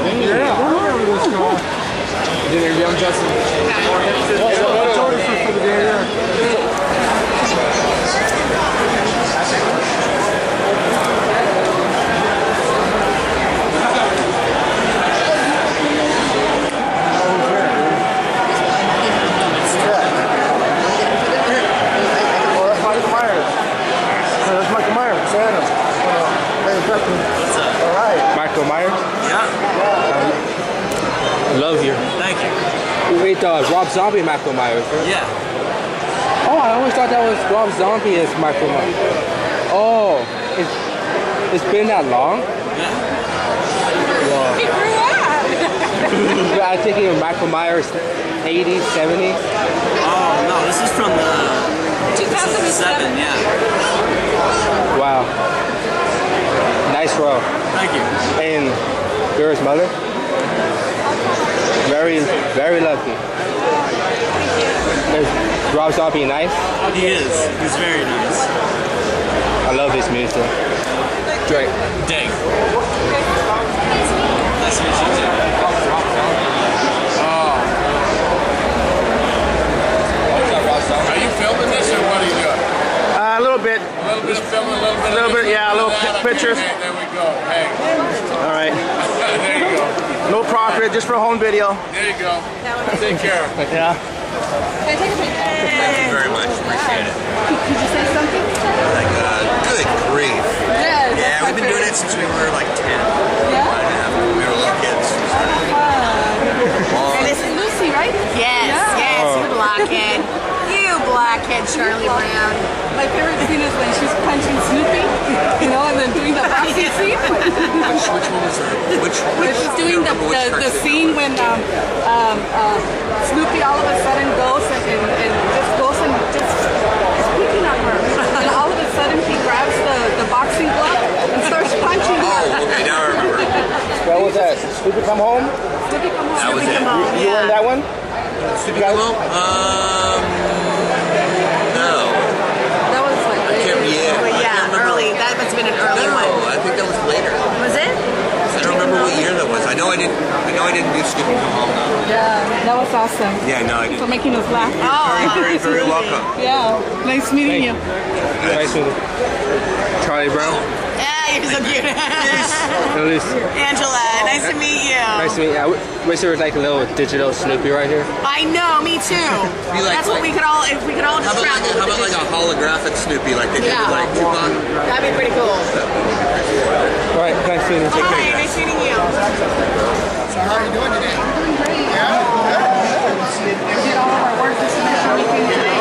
Yeah. Yeah. I'm Justin. What's ordered for the dinner? Wait, uh, Rob Zombie Michael Myers. right? Yeah. Oh, I always thought that was Rob Zombie as Michael Myers. Oh, it's, it's been that long? Yeah. He grew up. But I think of Michael Myers 80s, 70s. Oh, no, this is from the 2007. yeah. Wow. Nice role. Thank you. And you're mother? Very, very lucky. Is Rob Zombie nice? He is. He's very nice. I love his music. Drake. Dave. Nice to meet you. Are you filming this or what are you doing? Uh, a little bit. A little bit of filming, a little bit A little bit, yeah, a little pictures. There we go. Hey, All right. There you go. No profit, just for a home video. There you go. Take care. Yeah. Can I take a picture? Thank you very much. Appreciate it. Did you say something? Like, uh, good grief. Yes. Yeah, we've been doing it since we were like 10. Yeah? Yeah, we were little kids. And this is Lucy, right? Yes, Yeah. yes, you blockhead. You blockhead, Charlie Brown. My favorite scene is when she's punching Snoopy, you know, and then doing the boxing scene. Which, which one was that? Which, which, She's doing the, I don't remember the, the scene when um, um, uh, Snoopy all of a sudden goes and, and, and just goes and just is picking on her. And all of a sudden he grabs the, the boxing glove and starts punching her. Oh, okay, now I remember. What was that? Stupid come home? Snoopy come home. That was it. You were in that one? Stupid Come Home? Um, no. That was like I can't, yeah. But I yeah, can't remember. early. That must have been an early No, one. I think that was later. Was it? I don't remember what year that was. I know I didn't. I know I didn't do Stupid Come Home though. Yeah, that was awesome. Yeah, no, I For didn't. making us laugh. Oh, Very, very, very welcome. Yeah, nice meeting you. Nice meeting you. Charlie Brown. Yeah, you're so cute. At least, Angela, nice to meet you. nice to meet you. I w- wish there was like a little digital Snoopy right here. I know, me too. Like- That's what we could all, if we could all How just about, like, travel. how about like a holographic Snoopy like they did Yeah. with like Tupac? That'd be pretty cool. All right, nice meeting you. Hi, nice meeting you. So How are you doing today? We did all of our work today.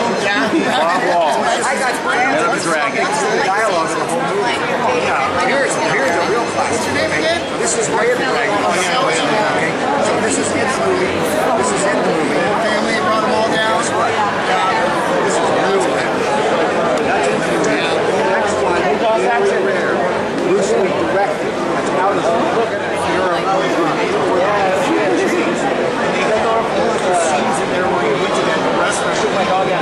Bob Wall. The. Dialogue of the whole movie. Here's, here's a real classic. This is Way of the Dragon. Oh, yeah, Way of the Dragon. So this is in the movie. This is in the movie. Family brought them all down. This is real. That's in the movie. That? Bruce directed. That's out of the book scenes in there where he went to that restaurant.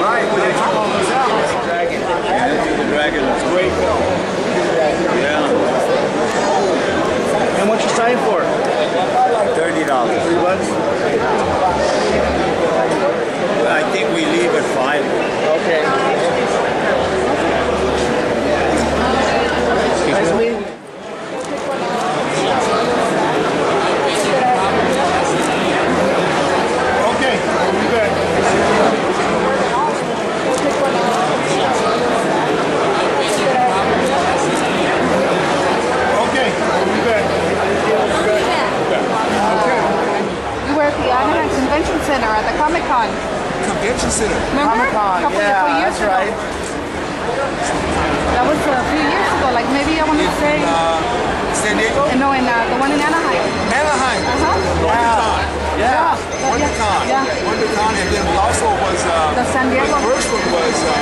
Right, but they took all those out. Dragon. The Dragon. It's a great film. Yeah. And what you signed for? Thirty dollars. Three bucks. I think we leave at five. Okay. Nice meeting you. Okay, we'll be back. Okay, we'll be back. We were at the Anaheim Convention Center at the Comic Con. Convention Center. Remember? Comic-Con, couple, yeah, couple years that's ago. right. That was a few years ago. Like maybe I want to say, San Diego? no, in uh, the one in Anaheim. Anaheim. Uh-huh. WonderCon. Yeah. WonderCon. Yeah. WonderCon, and then also was uh, The San Diego. the first one was uh,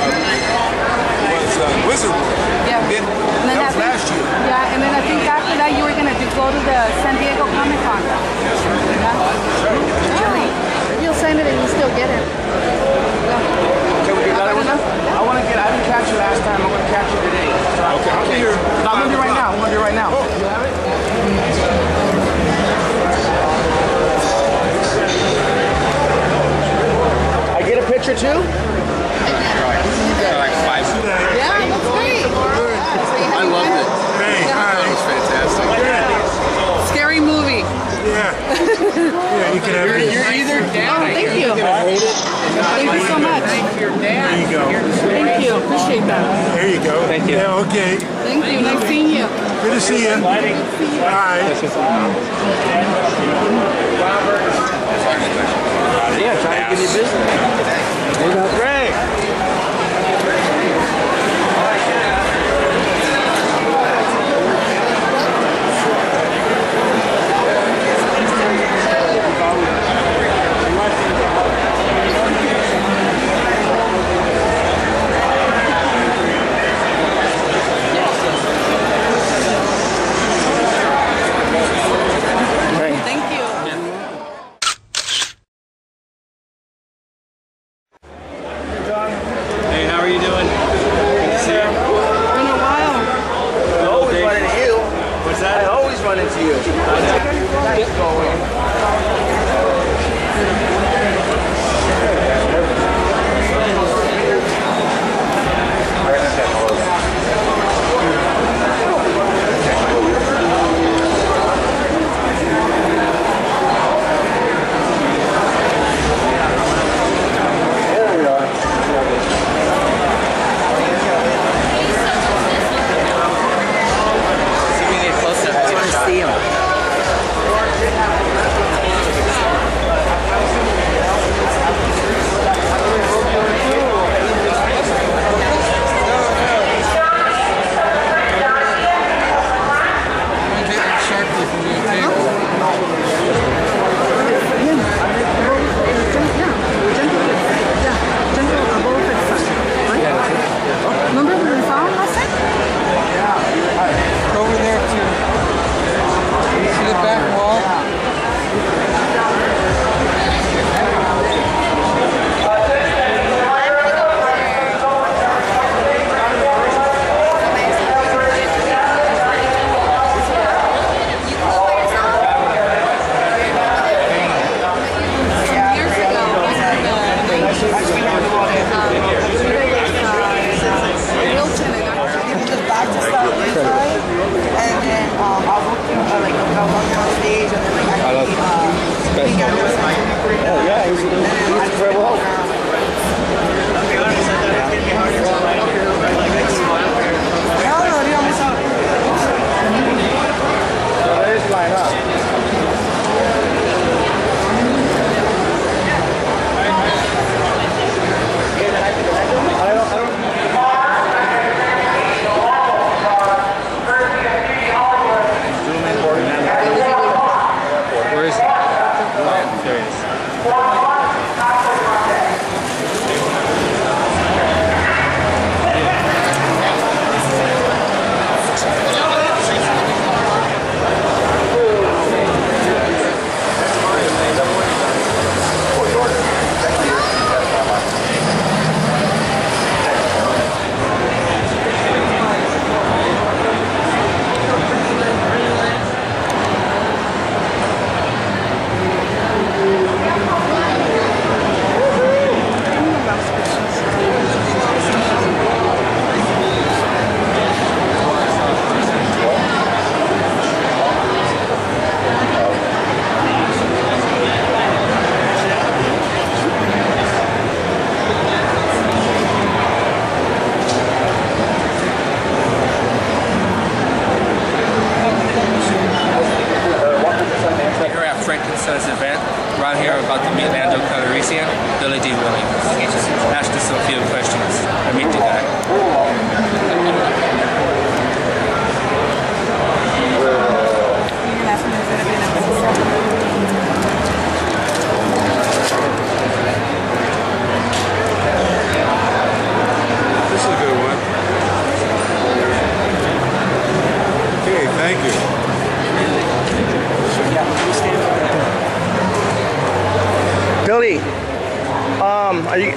was uh, Wizard World. Yeah. Then, And then that was think- last year. Yeah, and then I think after that you were gonna do, go to the San Diego Comic Con. Yeah. Really? You'll signed it and you still get it. Can we do that? I want to get, I didn't catch capture last time, I'm going to catch capture today. So okay. I'll be here. I'm going to do it right now. I'm going to do it right now. Oh. You have it? I get a picture too? Like five. Yeah, that's great. I love it. Hey, that was fantastic. Yeah. Scary movie. Yeah. yeah, you can have it. You're. Oh, thank you. Thank you so much. There you go. Thank you. Appreciate that. There you go. Thank you. Yeah, okay. Thank you. Nice seeing you. Good to see you. Bye. Yeah, trying to get you business. Great.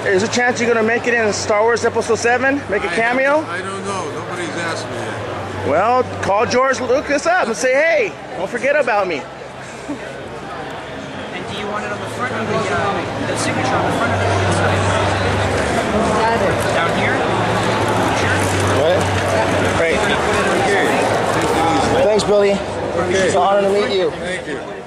Is there a chance you're gonna make it in Star Wars Episode 7? Make a cameo? I don't know. Nobody's asked me yet. Well, call George Lucas up and say, hey, don't forget about me. And do you want it on the front of the, uh, the signature on the front of the inside? Down here? What? Great. Thanks, Billy. It's an honor to meet you. Thank you.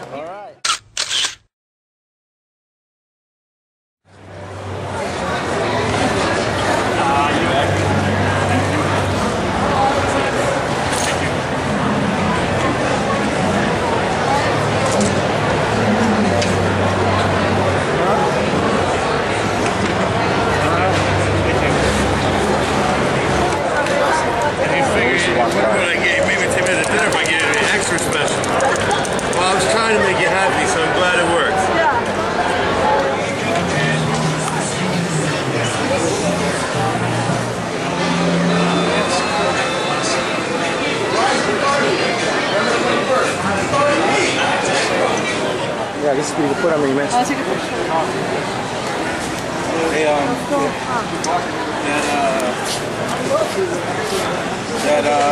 Yeah, this is pretty good. Put on in your I'll take a picture. Hey, um, that, uh, that, uh,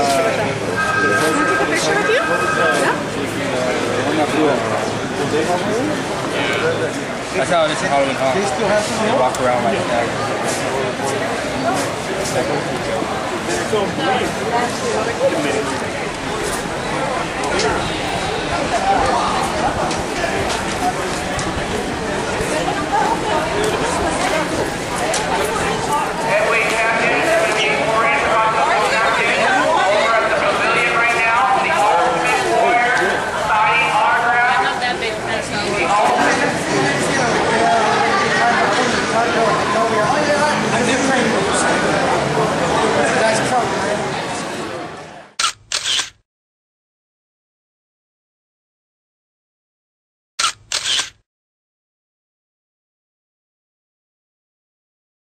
take a picture with you? Yeah? That's how it is Halloween, huh? They still have some They walk around like that. Wait a. Thank you.